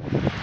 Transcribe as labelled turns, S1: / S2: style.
S1: you